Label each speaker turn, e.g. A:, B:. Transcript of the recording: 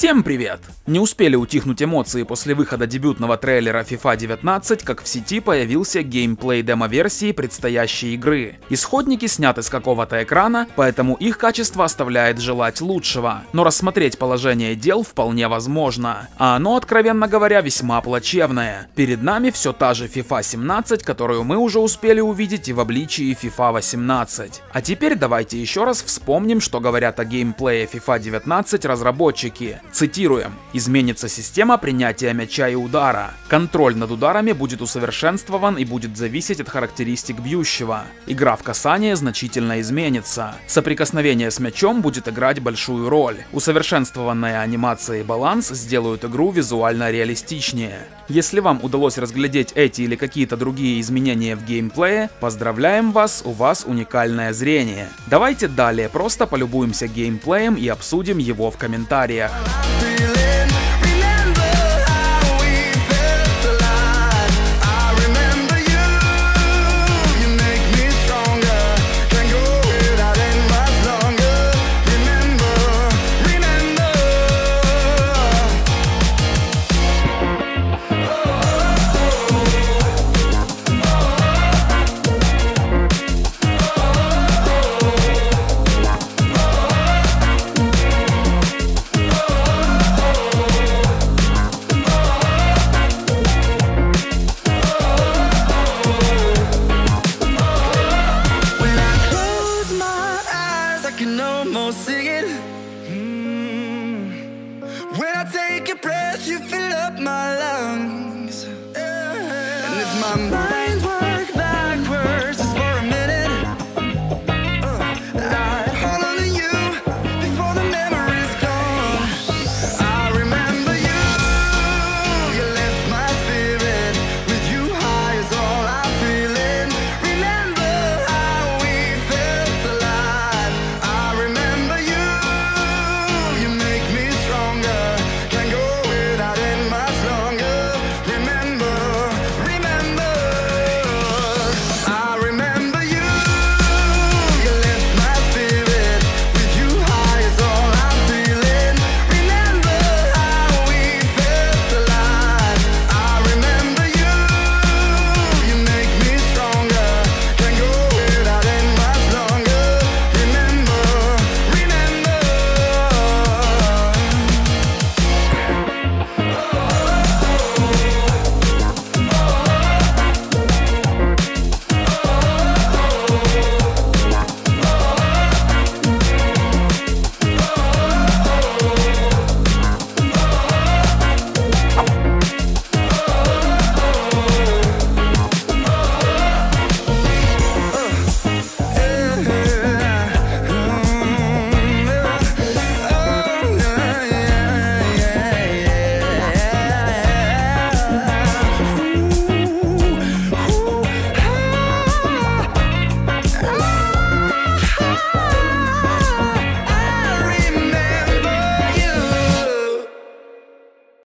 A: Всем привет! Не успели утихнуть эмоции после выхода дебютного трейлера FIFA 19, как в сети появился геймплей демо-версии предстоящей игры. Исходники сняты с какого-то экрана, поэтому их качество оставляет желать лучшего. Но рассмотреть положение дел вполне возможно. А оно, откровенно говоря, весьма плачевное. Перед нами все та же FIFA 17, которую мы уже успели увидеть и в обличии FIFA 18. А теперь давайте еще раз вспомним, что говорят о геймплее FIFA 19 разработчики. Цитируем. Изменится система принятия мяча и удара. Контроль над ударами будет усовершенствован и будет зависеть от характеристик бьющего. Игра в касание значительно изменится. Соприкосновение с мячом будет играть большую роль. Усовершенствованная анимация и баланс сделают игру визуально реалистичнее. Если вам удалось разглядеть эти или какие-то другие изменения в геймплее, поздравляем вас, у вас уникальное зрение. Давайте далее просто полюбуемся геймплеем и обсудим его в комментариях.
B: almost singing mm. When I take a breath, you fill up my lungs yeah. And if my mind